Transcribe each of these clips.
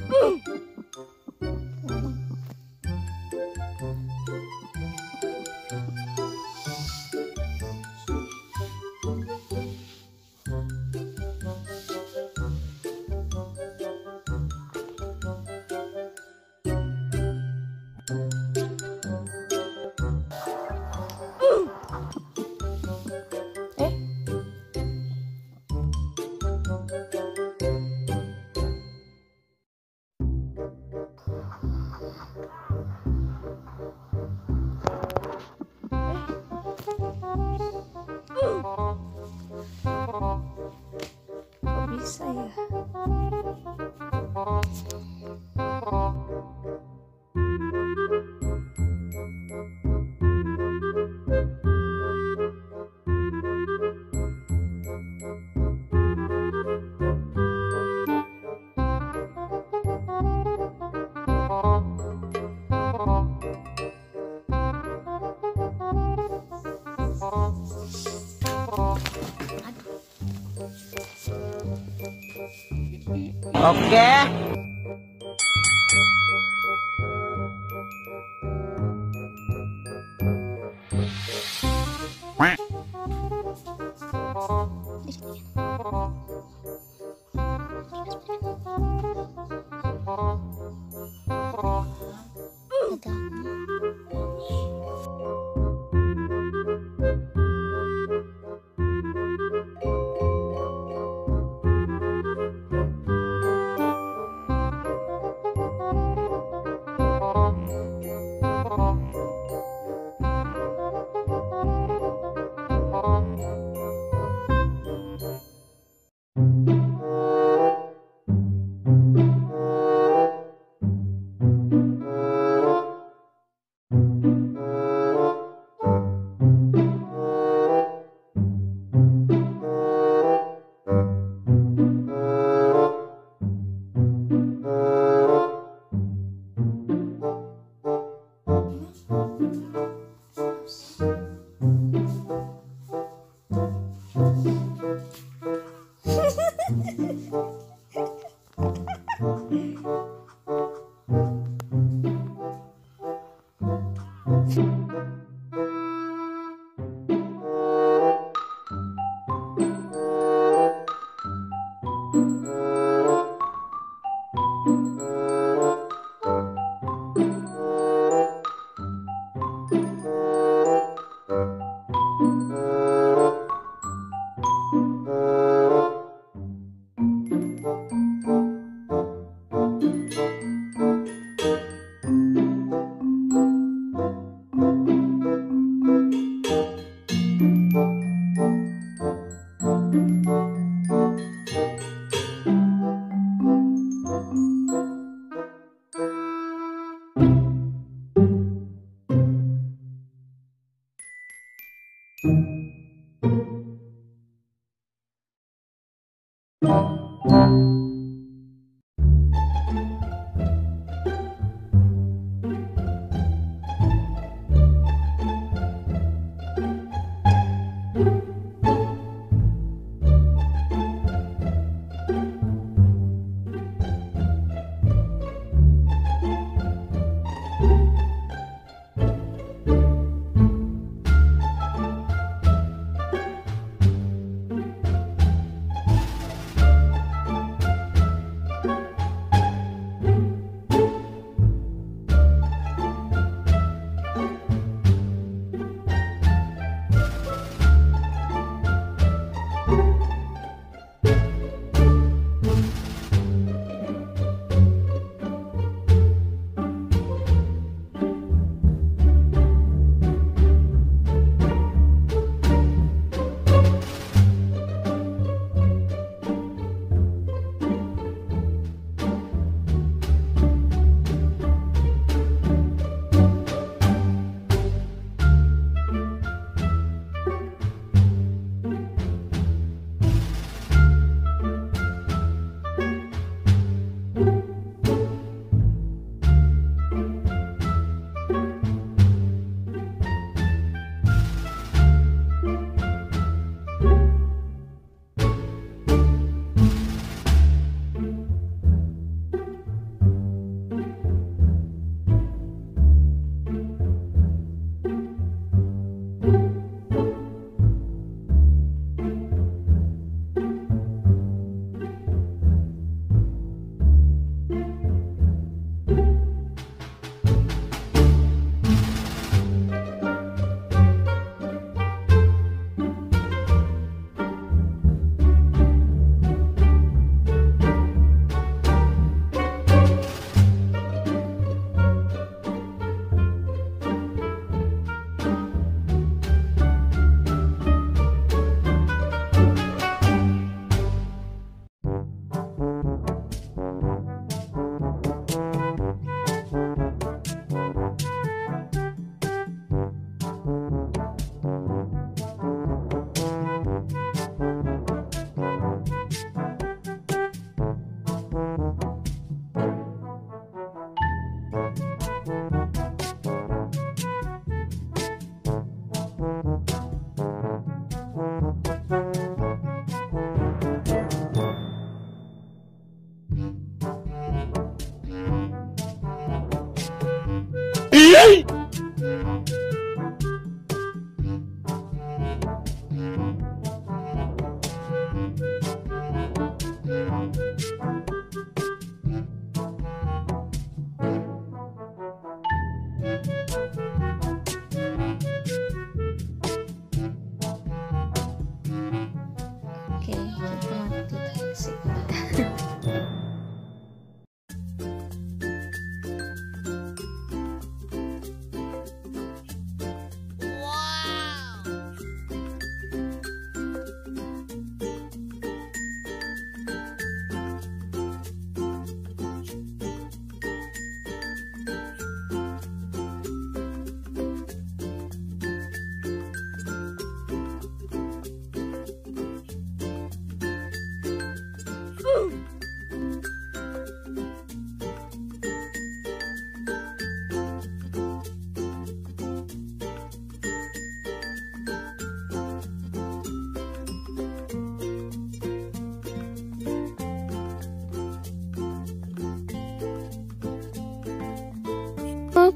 哦 Oke.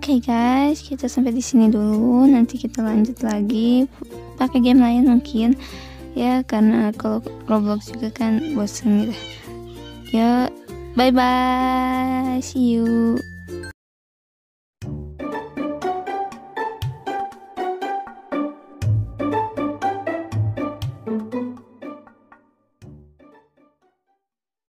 Oke guys, kita sampai di sini dulu. Nanti kita lanjut lagi pakai game lain mungkin. Ya karena kalau Roblox juga kan bosan gitu. Ya, bye bye. See you.